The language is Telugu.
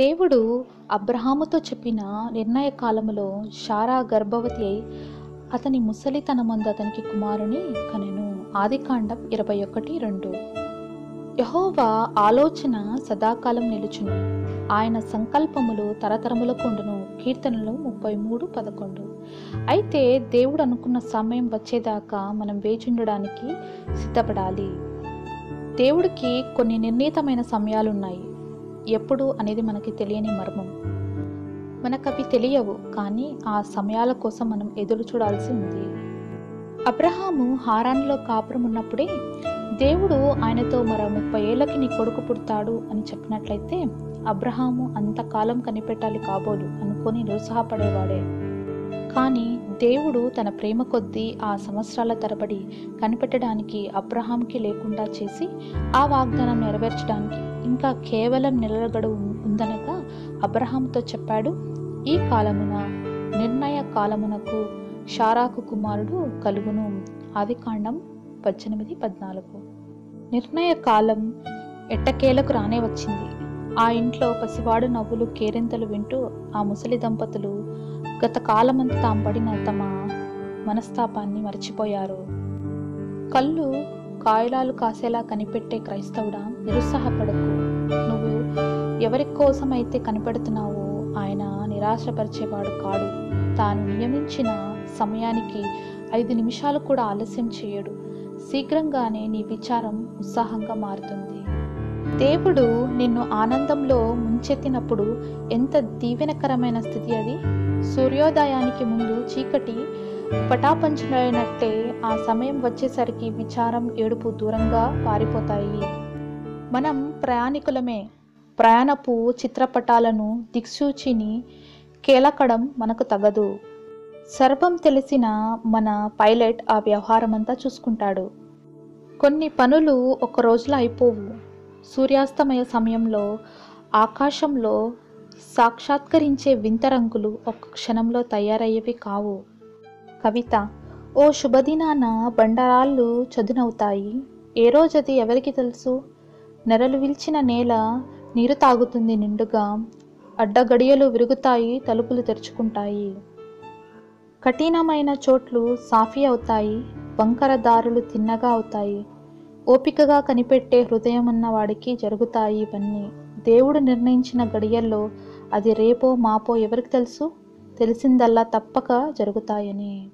దేవుడు అబ్రహాముతో చెప్పిన నిర్ణయ కాలములో షారా గర్భవతి అయి అతని ముసలితనమందు అతనికి కుమారుని కనెను. ఆదికాండం ఇరవై ఒకటి రెండు. యహోవా ఆలోచన సదాకాలం నిలుచును. ఆయన సంకల్పములు తరతరములకు ఉండును కీర్తనలు ముప్పై మూడు పదకొండు. అయితే దేవుడు అనుకున్న సమయం వచ్చేదాకా మనం వేచుండడానికి సిద్ధపడాలి. దేవుడికి కొన్ని నిర్ణీతమైన సమయాలున్నాయి. ఎప్పుడు అనేది మనకి తెలియని మర్మం. మనకు అవి తెలియవు కానీ ఆ సమయాల కోసం మనం ఎదురు చూడాల్సి ఉంది. అబ్రహాము హారాన్లో కాపురం ఉన్నప్పుడే దేవుడు ఆయనతో మరో ముప్పై ఏళ్ళకి నీ కొడుకు పుడతాడు అని చెప్పినట్లయితే అబ్రహాము అంతకాలం కనిపెట్టాలి కాబోలు అనుకొని నిరుత్సాహపడేవాడే. కానీ దేవుడు తన ప్రేమ కొద్దీ ఆ సంవత్సరాల తరబడి కనిపెట్టడానికి అబ్రహాంకి లేకుండా చేసి ఆ వాగ్దానం నెరవేర్చడానికి ఇంకా కేవలం నెలల గడువు ఉందనగా అబ్రహాంతో చెప్పాడు ఈ కాలమున నిర్ణయ కాలమునకు షారాకు కుమారుడు కలుగును. ఆదికాండం పద్దెనిమిది పద్నాలుగు. నిర్ణయ కాలం ఎట్టకేలకు రానే వచ్చింది. ఆ ఇంట్లో పసివాడు నవ్వులు కేరింతలు వింటూ ఆ ముసలి దంపతులు గత కాలమంతా తాము పడిన తమ మనస్తాపాన్ని మర్చిపోయారు. కళ్ళు కాయలాలు కాసేలా కనిపెట్టే క్రైస్తవుడా నిరుత్సాహపడకు. నువ్వు ఎవరి కోసమైతే కనిపెడుతున్నావో ఆయన నిరాశపరిచేవాడు కాడు. తాను నియమించిన సమయానికి ఐదు నిమిషాలు కూడా ఆలస్యం చేయడు. శీఘ్రంగానే నీ విచారం ఉత్సాహంగా మారుతుంది. దేవుడు నిన్ను ఆనందంలో ముంచెత్తినప్పుడు ఎంత దీవెనకరమైన స్థితి అది? సూర్యోదయానికి ముందు చీకటి పటాపంచలైనట్లే ఆ సమయం వచ్చేసరికి విచారం ఏడుపు దూరంగా పారిపోతాయి. మనం ప్రయాణికులమే. ప్రయాణపు చిత్రపటాలను దిక్సూచిని కేలకడం మనకు తగదు. సర్వం తెలిసిన మన పైలట్ ఆ వ్యవహారమంతా చూసుకుంటాడు. కొన్ని పనులు ఒక రోజులో అయిపోవు. సూర్యాస్తమయ సమయంలో ఆకాశంలో సాక్షాత్కరించే వింత రంగులు ఒక్క క్షణంలో తయారయ్యేవి కావు. కవిత ఓ శుభదినాన బండరాళ్ళు చదునవుతాయి. ఏ రోజది ఎవరికి తెలుసు? నెరలు విల్చిన నేల నీరు తాగుతుంది నిండుగా. అడ్డగడియలు విరుగుతాయి తలుపులు తెరుచుకుంటాయి. కఠినమైన చోట్లు సాఫీ అవుతాయి వంకర దారులు తిన్నగా అవుతాయి. ఓపికగా కనిపెట్టే హృదయం ఉన్న వాడికి జరుగుతాయి ఇవన్నీ. దేవుడు నిర్ణయించిన గడియల్లో అది రేపో మాపో ఎవరికి తెలుసు? తెలిసిందల్లా తప్పక జరుగుతాయని.